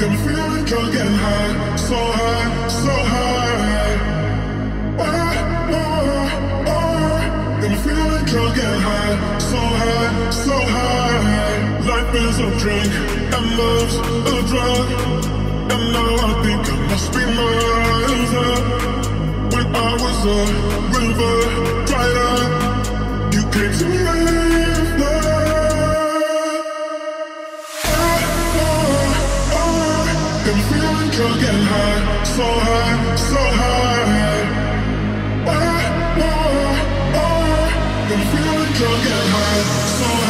Got me feeling drunk and high, so high, so high. Oh, oh, oh. Got me feeling drunk and high, so high, so high. Life is a drink and love's a drug, and now I think I must be up. When I was a river up, you came to life. Drunk and high, so high, so high. Oh, oh, oh. Me feeling drunk and high, so high,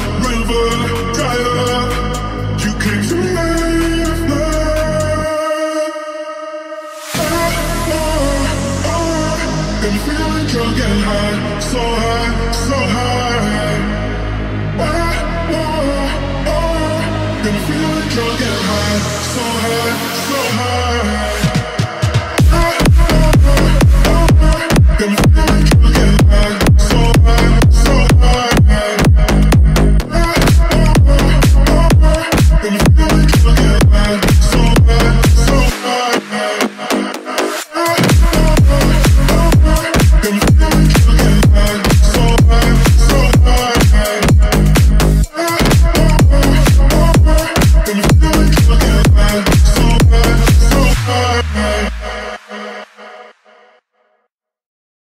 Me feeling drunk and high, so high, so high. Ah, ah, ah. Oh, oh, oh. Got me feeling drunk and high, so high, so high.